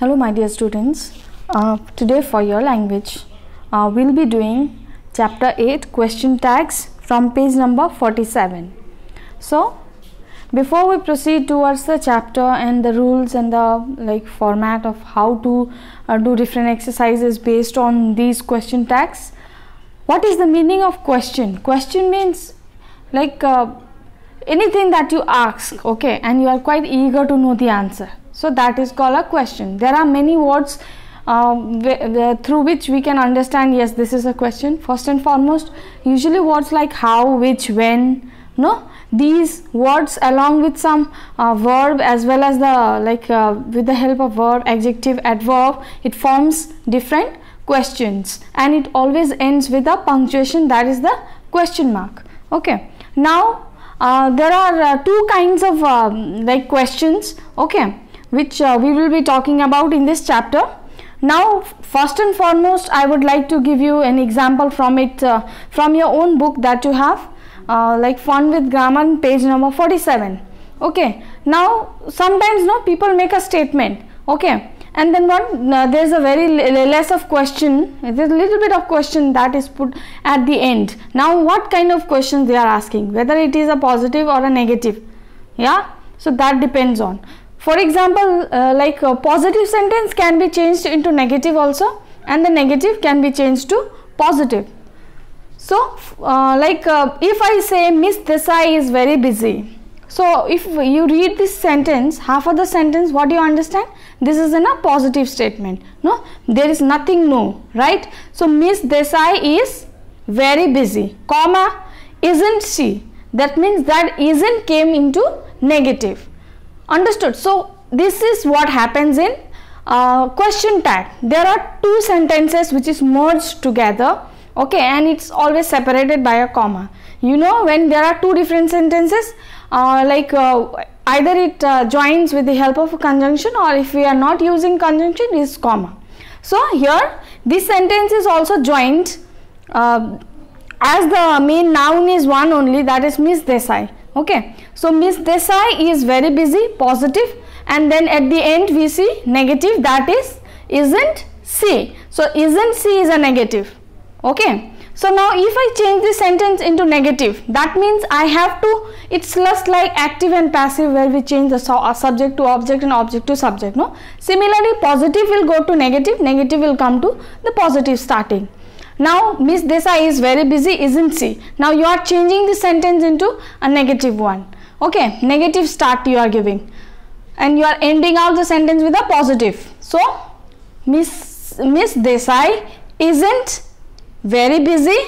Hello my dear students. Uh, today for your language uh, we'll be doing chapter 8 question tags from page number 47. So before we proceed towards the chapter and the rules and the like format of how to uh, do different exercises based on these question tags what is the meaning of question question means like uh, anything that you ask okay and you are quite eager to know the answer so that is called a question. There are many words uh, through which we can understand yes this is a question. First and foremost usually words like how which when no? These words along with some uh, verb as well as the like uh, with the help of verb adjective adverb it forms different questions. And it always ends with a punctuation that is the question mark. Okay. Now uh, there are uh, two kinds of um, like questions. Okay which uh, we will be talking about in this chapter. Now first and foremost i would like to give you an example from it uh, from your own book that you have uh, like fun with grammar page number 47 okay. Now sometimes no people make a statement. Okay. And then what uh, there's a very less of question. There's a little bit of question that is put at the end. Now what kind of questions they are asking? Whether it is a positive or a negative. Yeah? So that depends on for example uh, like a positive sentence can be changed into negative also and the negative can be changed to positive. So uh, like uh, if i say miss desai is very busy. So if you read this sentence half of the sentence what do you understand? This is in a positive statement. No there is nothing no right? So miss desai is very busy comma isn't she? That means that isn't came into negative understood so this is what happens in uh, question tag there are two sentences which is merged together okay and it's always separated by a comma you know when there are two different sentences uh, like uh, either it uh, joins with the help of a conjunction or if we are not using conjunction is comma. So here this sentence is also joined uh, as the main noun is one only that is Miss Desai. Okay. So Miss Desai is very busy positive and then at the end we see negative that is isn't she. So isn't she is a negative. Okay. So now if I change the sentence into negative, that means I have to, it's less like active and passive where we change the uh, subject to object and object to subject, no? Similarly, positive will go to negative, negative will come to the positive starting. Now, Miss Desai is very busy, isn't she? Now, you are changing the sentence into a negative one. Okay, negative start you are giving. And you are ending out the sentence with a positive. So, Miss, Miss Desai isn't very busy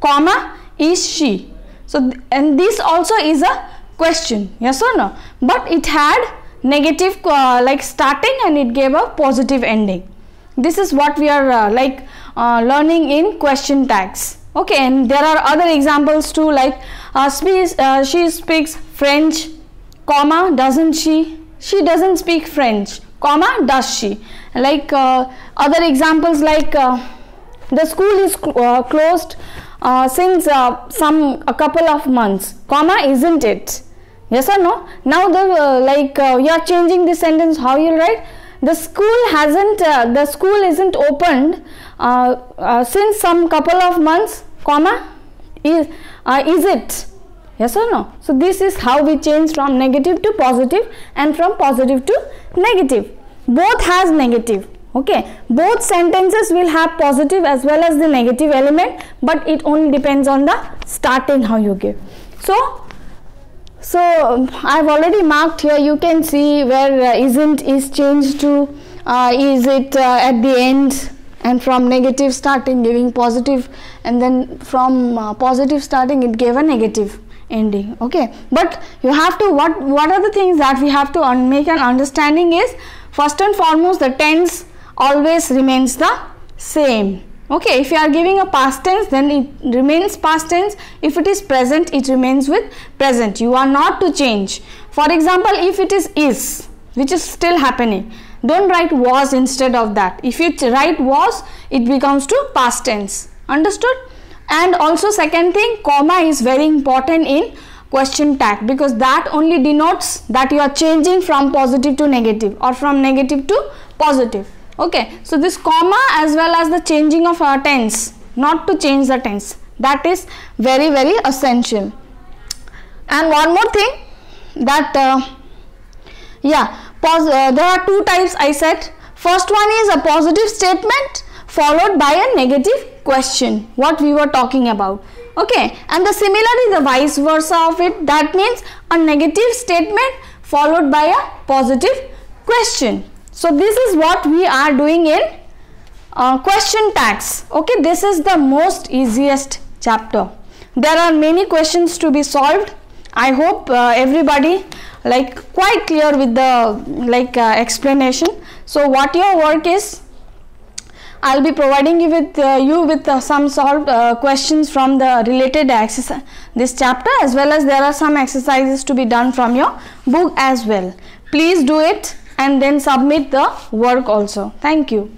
comma is she so and this also is a question yes or no but it had negative uh, like starting and it gave a positive ending this is what we are uh, like uh, learning in question tags. Okay and there are other examples too like uh, speaks, uh, she speaks french comma doesn't she? She doesn't speak french comma does she? Like uh, other examples like the school is uh, closed uh, since uh, some a couple of months comma isn't it? Yes or no? Now the uh, like uh, you are changing the sentence how you write the school hasn't uh, the school isn't opened uh, uh, since some couple of months comma is uh, is it? Yes or no? So this is how we change from negative to positive and from positive to negative. Both has negative okay? Both sentences will have positive as well as the negative element but it only depends on the starting how you give. So so i've already marked here you can see where uh, isn't is changed to uh, is it uh, at the end? And from negative starting giving positive and then from uh, positive starting it gave a negative ending okay? But you have to what what are the things that we have to make an understanding is first and foremost the tense always remains the same okay if you are giving a past tense then it remains past tense. If it is present it remains with present. You are not to change. For example if it is is which is still happening don't write was instead of that. If you write was it becomes to past tense. Understood? And also second thing comma is very important in question tag because that only denotes that you are changing from positive to negative or from negative to positive okay so this comma as well as the changing of our tense not to change the tense that is very very essential. And one more thing that uh, yeah uh, there are two types i said. First one is a positive statement followed by a negative question what we were talking about. Okay and the similarly the vice versa of it that means a negative statement followed by a positive question so this is what we are doing in uh, question tags. Okay this is the most easiest chapter. There are many questions to be solved. I hope uh, everybody like quite clear with the like uh, explanation. So what your work is I'll be providing you with uh, you with uh, some solved uh, questions from the related exercise this chapter as well as there are some exercises to be done from your book as well. Please do it and then submit the work also. Thank you.